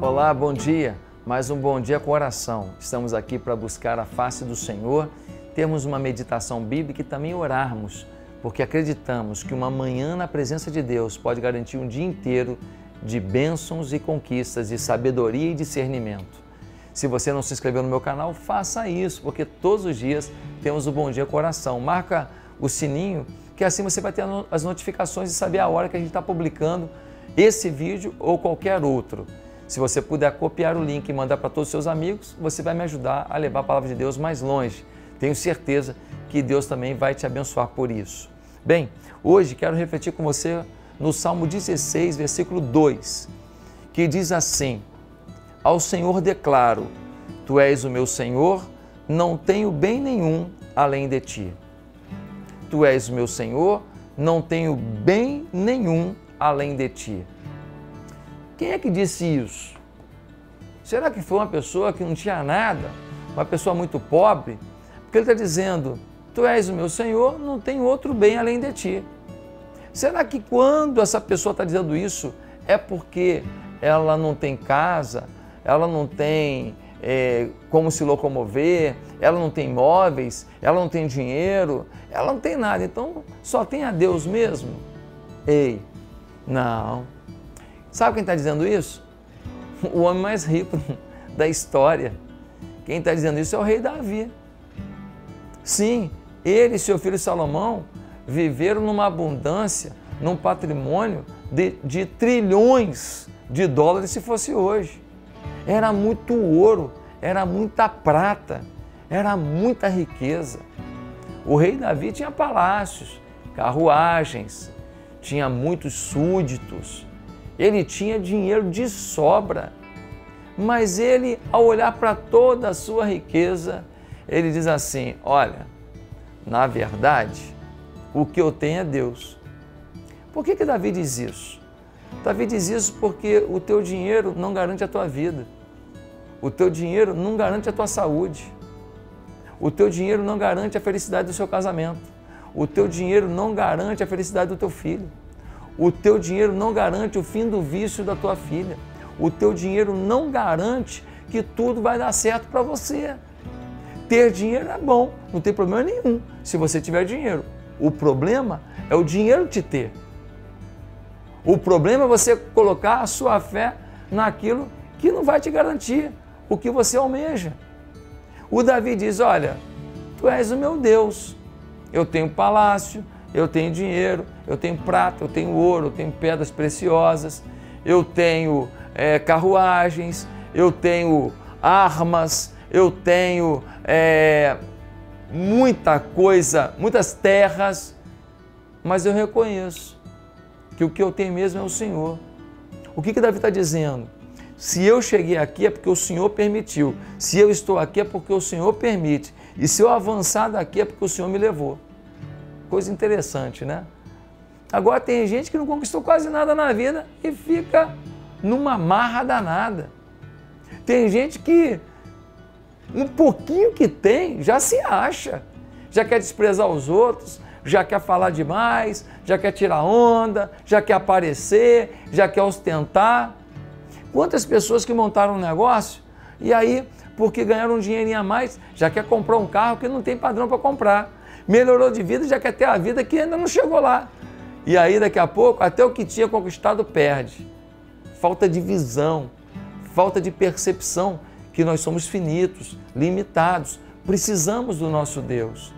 Olá, bom dia. Mais um bom dia com oração. Estamos aqui para buscar a face do Senhor, termos uma meditação bíblica e também orarmos, porque acreditamos que uma manhã na presença de Deus pode garantir um dia inteiro de bênçãos e conquistas, de sabedoria e discernimento. Se você não se inscreveu no meu canal, faça isso, porque todos os dias temos o Bom Dia Coração. Marca o sininho, que assim você vai ter as notificações e saber a hora que a gente está publicando esse vídeo ou qualquer outro. Se você puder copiar o link e mandar para todos os seus amigos, você vai me ajudar a levar a palavra de Deus mais longe. Tenho certeza que Deus também vai te abençoar por isso. Bem, hoje quero refletir com você no Salmo 16, versículo 2, que diz assim: Ao Senhor declaro: Tu és o meu Senhor, não tenho bem nenhum além de ti. Tu és meu Senhor, não tenho bem nenhum além de ti. Quem é que disse isso? Será que foi uma pessoa que não tinha nada? Uma pessoa muito pobre? Porque ele está dizendo: Tu és o meu Senhor, não tem outro bem além de ti. Será que quando essa pessoa está dizendo isso é porque ela não tem casa, ela não tem é, como se locomover, ela não tem móveis, ela não tem dinheiro, ela não tem nada, então só tem a Deus mesmo? Ei, não. Sabe quem está dizendo isso? O homem mais rico da história. Quem está dizendo isso é o rei Davi. Sim, ele e seu filho Salomão viveram numa abundância, num patrimônio de, de trilhões de dólares se fosse hoje. Era muito ouro, era muita prata, era muita riqueza. O rei Davi tinha palácios, carruagens, tinha muitos súditos, ele tinha dinheiro de sobra. Mas ele, ao olhar para toda a sua riqueza, ele diz assim: Olha, na verdade, o que eu tenho é Deus. Por que, que Davi diz isso? Davi diz isso porque o teu dinheiro não garante a tua vida. O teu dinheiro não garante a tua saúde. O teu dinheiro não garante a felicidade do seu casamento. O teu dinheiro não garante a felicidade do teu filho. O teu dinheiro não garante o fim do vício da tua filha. O teu dinheiro não garante que tudo vai dar certo para você. Ter dinheiro é bom, não tem problema nenhum se você tiver dinheiro. O problema é o dinheiro te ter. O problema é você colocar a sua fé naquilo que não vai te garantir o que você almeja. O Davi diz: Olha, tu és o meu Deus. Eu tenho palácio, eu tenho dinheiro, eu tenho prata, eu tenho ouro, eu tenho pedras preciosas, eu tenho é, carruagens, eu tenho armas, eu tenho é, muita coisa, muitas terras, mas eu reconheço que o que eu tenho mesmo é o Senhor. O que, que Davi está dizendo? Se eu cheguei aqui é porque o Senhor permitiu. Se eu estou aqui é porque o Senhor permite. E se eu avançar daqui é porque o Senhor me levou. Coisa interessante, né? Agora tem gente que não conquistou quase nada na vida e fica numa marra danada. Tem gente que um pouquinho que tem já se acha, já quer desprezar os outros, já quer falar demais, já quer tirar onda, já quer aparecer, já quer ostentar. Quantas pessoas que montaram um negócio e aí, porque ganharam um dinheirinho a mais, já quer comprar um carro que não tem padrão para comprar melhorou de vida, já quer ter a vida que ainda não chegou lá. E aí, daqui a pouco, até o que tinha conquistado perde. Falta de visão, falta de percepção que nós somos finitos, limitados, precisamos do nosso Deus.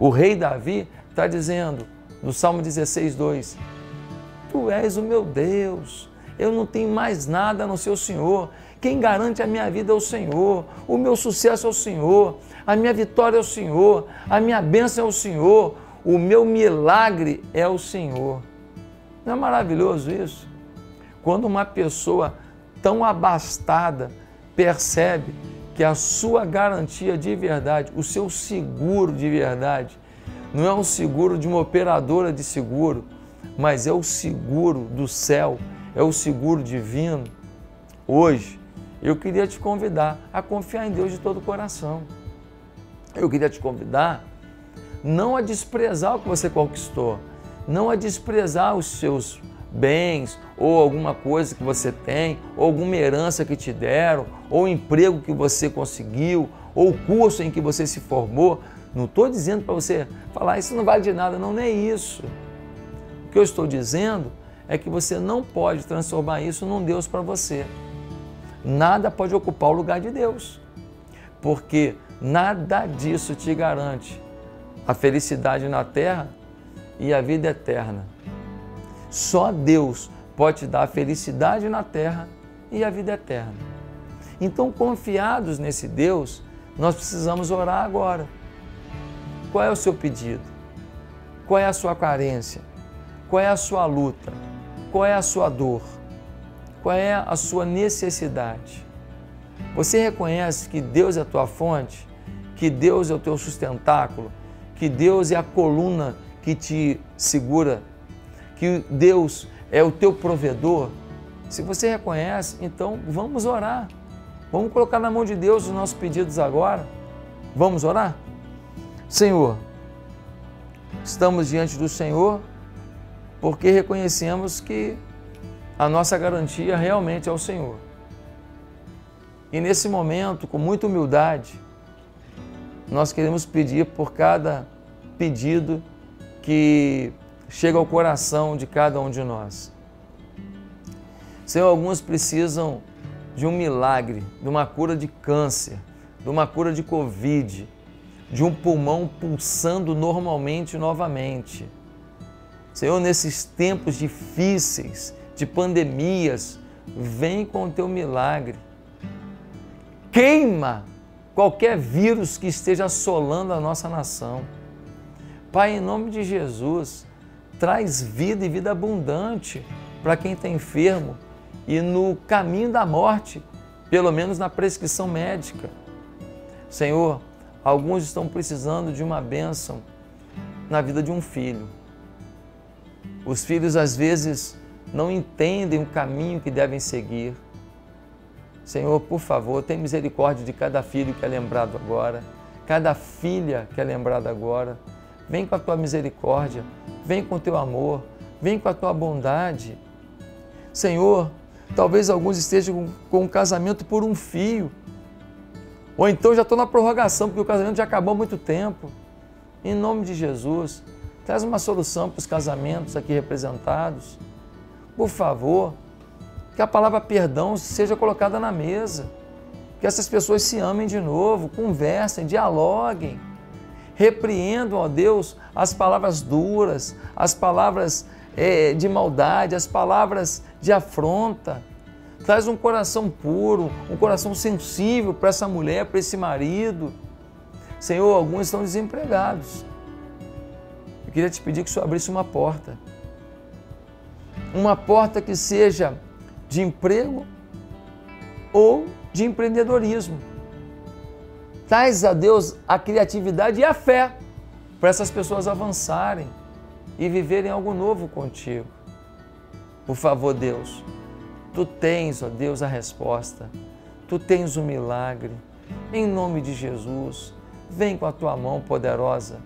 O rei Davi está dizendo no Salmo 16, 2: Tu és o meu Deus, eu não tenho mais nada a não ser o Senhor. Quem garante a minha vida é o Senhor, o meu sucesso é o Senhor, a minha vitória é o Senhor, a minha bênção é o Senhor, o meu milagre é o Senhor. Não é maravilhoso isso? Quando uma pessoa tão abastada percebe que a sua garantia de verdade, o seu seguro de verdade, não é um seguro de uma operadora de seguro, mas é o seguro do céu, é o seguro divino. Hoje, eu queria te convidar a confiar em Deus de todo o coração. Eu queria te convidar não a desprezar o que você conquistou, não a desprezar os seus bens ou alguma coisa que você tem, ou alguma herança que te deram, ou emprego que você conseguiu, ou curso em que você se formou. Não estou dizendo para você falar isso não vale de nada, não, não é isso. O que eu estou dizendo é que você não pode transformar isso num Deus para você. Nada pode ocupar o lugar de Deus, porque nada disso te garante a felicidade na terra e a vida eterna. Só Deus pode te dar felicidade na terra e a vida eterna. Então, confiados nesse Deus, nós precisamos orar agora. Qual é o seu pedido? Qual é a sua carência? Qual é a sua luta? Qual é a sua dor? Qual é a sua necessidade? Você reconhece que Deus é a tua fonte, que Deus é o teu sustentáculo, que Deus é a coluna que te segura, que Deus é o teu provedor? Se você reconhece, então vamos orar. Vamos colocar na mão de Deus os nossos pedidos agora. Vamos orar? Senhor, estamos diante do Senhor porque reconhecemos que a nossa garantia realmente é o Senhor. E nesse momento, com muita humildade, nós queremos pedir por cada pedido que chega ao coração de cada um de nós. Senhor, alguns precisam de um milagre, de uma cura de câncer, de uma cura de Covid, de um pulmão pulsando normalmente novamente. Senhor, nesses tempos difíceis, de pandemias, vem com o teu milagre. Queima qualquer vírus que esteja assolando a nossa nação. Pai, em nome de Jesus, traz vida e vida abundante para quem está enfermo e no caminho da morte, pelo menos na prescrição médica. Senhor, alguns estão precisando de uma bênção na vida de um filho. Os filhos às vezes não entendem o caminho que devem seguir. Senhor, por favor, tem misericórdia de cada filho que é lembrado agora, cada filha que é lembrada agora. Vem com a tua misericórdia, vem com o teu amor, vem com a tua bondade. Senhor, talvez alguns estejam com um casamento por um fio, ou então já estão na prorrogação, porque o casamento já acabou há muito tempo. Em nome de Jesus, traz uma solução para os casamentos aqui representados por favor, que a palavra perdão seja colocada na mesa, que essas pessoas se amem de novo, conversem, dialoguem, repreendam, ó Deus, as palavras duras, as palavras é, de maldade, as palavras de afronta. Traz um coração puro, um coração sensível para essa mulher, para esse marido. Senhor, alguns estão desempregados. Eu queria te pedir que o Senhor abrisse uma porta uma porta que seja de emprego ou de empreendedorismo. Traz a Deus a criatividade e a fé para essas pessoas avançarem e viverem algo novo contigo. Por favor, Deus, tu tens, ó Deus, a resposta, tu tens o milagre. Em nome de Jesus, vem com a tua mão poderosa,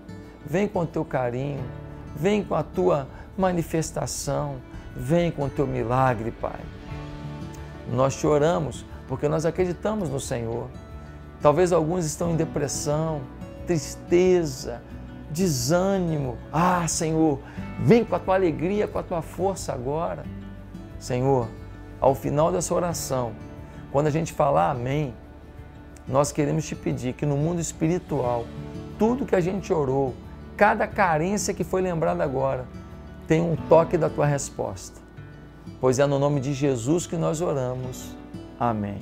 vem com o teu carinho, vem com a tua manifestação Vem com o teu milagre, Pai. Nós te oramos porque nós acreditamos no Senhor. Talvez alguns estão em depressão, tristeza, desânimo. Ah, Senhor, vem com a tua alegria, com a tua força agora. Senhor, ao final dessa oração, quando a gente falar amém, nós queremos te pedir que no mundo espiritual, tudo que a gente orou, cada carência que foi lembrada agora, tem um toque da tua resposta. Pois é no nome de Jesus que nós oramos. Amém.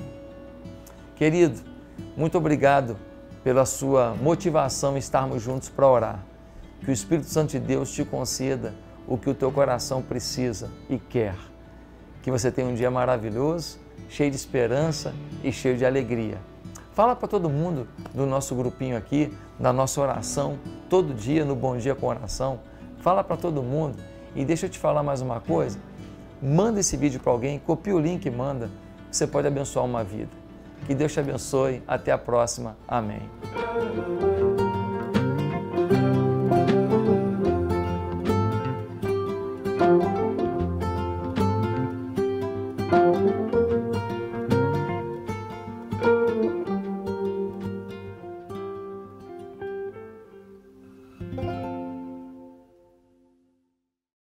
Querido, muito obrigado pela sua motivação em estarmos juntos para orar. Que o Espírito Santo de Deus te conceda o que o teu coração precisa e quer. Que você tenha um dia maravilhoso, cheio de esperança e cheio de alegria. Fala para todo mundo do nosso grupinho aqui, da nossa oração, todo dia no Bom Dia com Oração. Fala para todo mundo e deixa eu te falar mais uma coisa. Manda esse vídeo para alguém, copia o link e manda. Você pode abençoar uma vida. Que Deus te abençoe. Até a próxima. Amém.